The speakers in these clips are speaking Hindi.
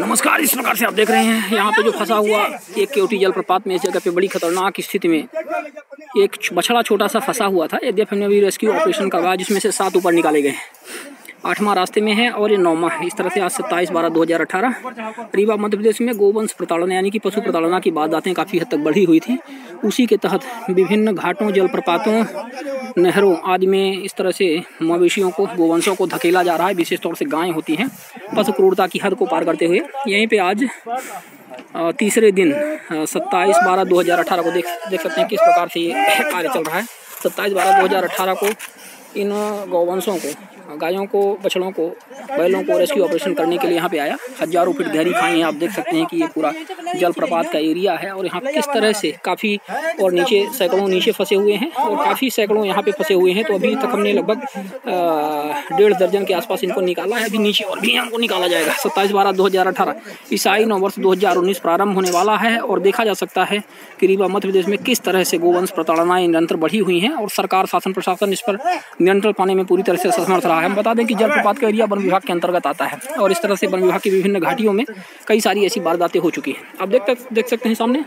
नमस्कार, इस प्रकार से आप देख रहे हैं, यहाँ पे जो फंसा हुआ एक केवटी जलप्रपात में इस जगह पे बड़ी खतरनाक स्थिति में एक बछड़ा छोटा सा फंसा हुआ था। यद्यप हमने अभी रेस्क्यू ऑपरेशन करवाया, जिसमें से सात ऊपर निकाले गए आठवां रास्ते में है और ये नौवा है। इस तरह से आज सत्ताईस बारह दो हज़ार अठारह, रीवा मध्य प्रदेश में गोवंश प्रताड़ना, यानी कि पशु प्रताड़ना की वारदातें काफ़ी हद तक बढ़ी हुई थी। उसी के तहत विभिन्न घाटों, जलप्रपातों नहरों आदि में इस तरह से मवेशियों को गोवंशों को धकेला जा रहा है, विशेष तौर से गायें होती हैं, पशु क्रूरता की हद को पार करते हुए। यहीं पे आज तीसरे दिन सत्ताईस बारह दो हज़ार अठारह को देख देख सकते हैं किस प्रकार से ये कार्य चल रहा है। सत्ताईस बारह दो हज़ार अठारह को इन गौवंशों को, गायों को, बछड़ों को बैलों को रेस्क्यू ऑपरेशन करने के लिए यहाँ पे आया। हज़ारों फीट गहरी खाई है, आप देख सकते हैं कि ये पूरा जलप्रपात का एरिया है और यहाँ किस तरह से काफ़ी और नीचे सैकड़ों नीचे फंसे हुए हैं और काफ़ी सैकड़ों यहाँ पे फंसे हुए हैं। तो अभी तक हमने लगभग डेढ़ दर्जन के आसपास इनको निकाला है। अभी नीचे और भी हमको निकाला जाएगा। सत्ताईस बारह दो हज़ार अठारह, ईसाई नौ वर्ष दो हज़ार उन्नीस प्रारंभ होने वाला है और देखा जा सकता है कि रीवा मध्य प्रदेश में किस तरह से गोवंश प्रताड़नाएँ निरंतर बढ़ी हुई हैं और सरकार, शासन प्रशासन इस पर नियंत्रण पाने में पूरी तरह से असमर्थ रहा है। हम बता दें कि जलप्रपात का एरिया वन विभाग के अंतर्गत आता है। और इस तरह से वन विभाग की विभिन्न घाटियों में कई सारी ऐसी वारदातें हो चुकी हैं। आप देख देख सकते हैं सामने?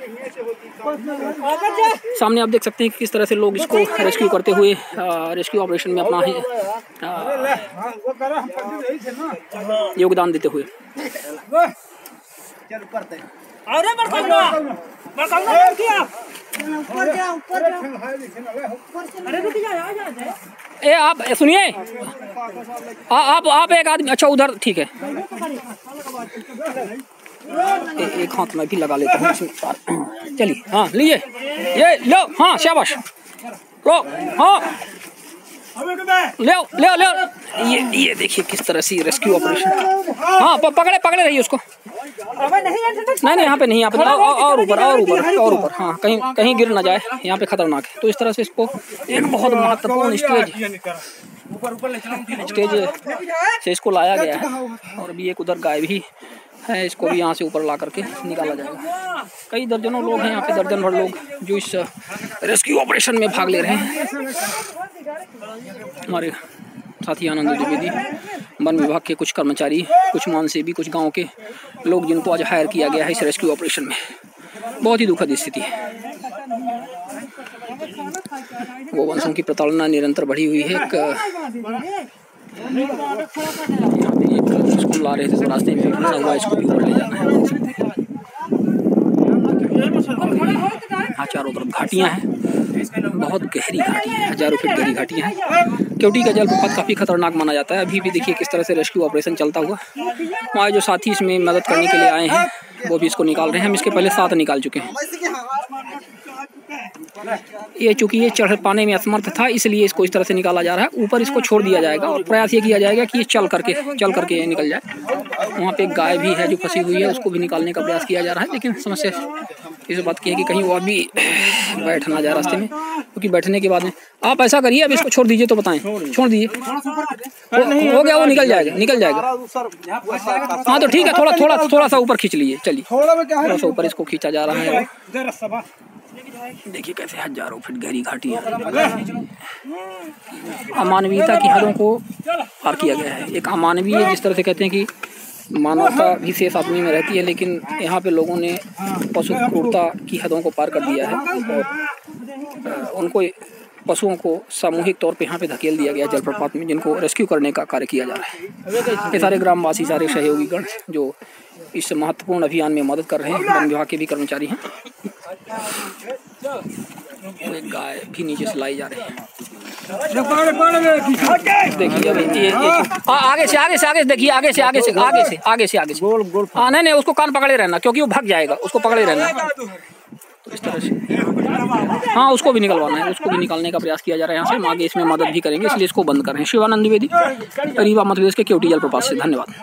सामने आप देख सकते हैं कि किस तरह से लोग इसको रेस्क्यू करते हुए रेस्क्यू ऑपरेशन में अपना है योगदान देते हुए। अरे ए आप सुनिए। आप आप एक आदमी अच्छा उधर ठीक है। ए, एक हाथ में भी लगा लेता हूँ चलिए हाँ लीजिए। ये लो हाँ शाबाश। लो हाँ। ले ले ले। ये ये देखिए किस तरह से रेस्क्यू ऑपरेशन हाँ पकड़े पकड़े रहिए उसको। नहीं नहीं, यहाँ पे नहीं, यहाँ पे और ऊपर और ऊपर और ऊपर। हाँ कहीं कहीं गिर ना जाए, यहाँ पे खतरनाक है। तो इस तरह से इसको एक बहुत महत्वपूर्ण स्टेज स्टेज से इसको लाया गया है। और अभी एक उधर गाय भी है, इसको भी यहाँ से ऊपर ला करके निकाला जाएगा। कई दर्जनों लोग हैं, यहाँ पे दर्जन भर लोग जो इस रेस्क्यू ऑपरेशन में भाग ले रहे हैं। हमारे साथी आनंद द्विवेदी वन विभाग के कुछ कर्मचारी, कुछ मानसेवी, कुछ गाँव के लोग जिनको आज हायर किया गया है इस रेस्क्यू ऑपरेशन में। बहुत ही दुखद स्थिति है। गोवंशों की प्रताड़ना निरंतर बढ़ी हुई है। यहाँ पे एक इसको ला रहे थे तो रास्ते में इसको भी ऊपर ले जाना है हाँ चारों तरफ़ घाटियाँ हैं। बहुत गहरी घाटी है, हज़ारों फीट गहरी घाटियाँ हैं। क्योंकि का जलप्रपात काफ़ी खतरनाक माना जाता है। अभी भी देखिए किस तरह से रेस्क्यू ऑपरेशन चलता हुआ। हमारे जो साथी इसमें मदद करने के लिए आए हैं वो भी इसको निकाल रहे हैं। हम इसके पहले सात निकाल चुके हैं। ये चूँकि ये चढ़ पाने में असमर्थ था, इसलिए इसको इस तरह से निकाला जा रहा है। ऊपर इसको छोड़ दिया जाएगा और प्रयास ये किया जाएगा कि ये चल करके चल करके ये निकल जाए। वहाँ पे गाय भी है जो फंसी हुई है, उसको भी निकालने का प्रयास किया जा रहा है। लेकिन समस्या इस बात की है कि कहीं वो अभी बैठ ना जाए रास्ते में, क्योंकि बैठने के बाद में आप ऐसा करिए, अब इसको छोड़ दीजिए तो बताएँ। छोड़ दीजिए। हो गया, वो निकल जाएगा निकल जाएगा। हाँ तो ठीक है, थोड़ा थोड़ा थोड़ा सा ऊपर खींच लीजिए। चलिए। थोड़ा सा ऊपर इसको खींचा जा रहा है। देखिए कैसे हज़ारों फीट गहरी घाटी है। अमानवीयता की हदों को पार किया गया है। एक अमानवीय जिस तरह से कहते हैं कि मानवता भी शेष आदमी में रहती है लेकिन यहाँ पे लोगों ने पशु क्रूरता की हदों को पार कर दिया है। और उनको पशुओं को सामूहिक तौर पे यहाँ पे धकेल दिया गया जलप्रपात में जिनको रेस्क्यू करने का कार्य किया जा रहा है। ये सारे ग्रामवासी सारे सहयोगीगण जो इस महत्वपूर्ण अभियान में मदद कर रहे हैं वन विभाग के भी कर्मचारी हैं। एक गाय भी नीचे से लाई जा रही है। देखिए अभी ये, ये आगे से आगे से आगे से देखिए आगे से आगे से आगे से आगे से आगे से। हाँ नहीं नहीं उसको कान पकड़े रहना क्योंकि वो भाग जाएगा उसको पकड़े रहना। इस तरह से। हाँ उसको भी निकलवाना है। उसको भी निकालने का प्रयास किया जा रहा है यहाँ से। हम आगे इसमें मदद भी करेंगे इसलिए इसको बंद कर रहे हैं। शिवानंद द्विवेदी रीवा मध्यप्रदेश के केवटी जलप्रपात से। धन्यवाद।